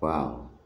Wow.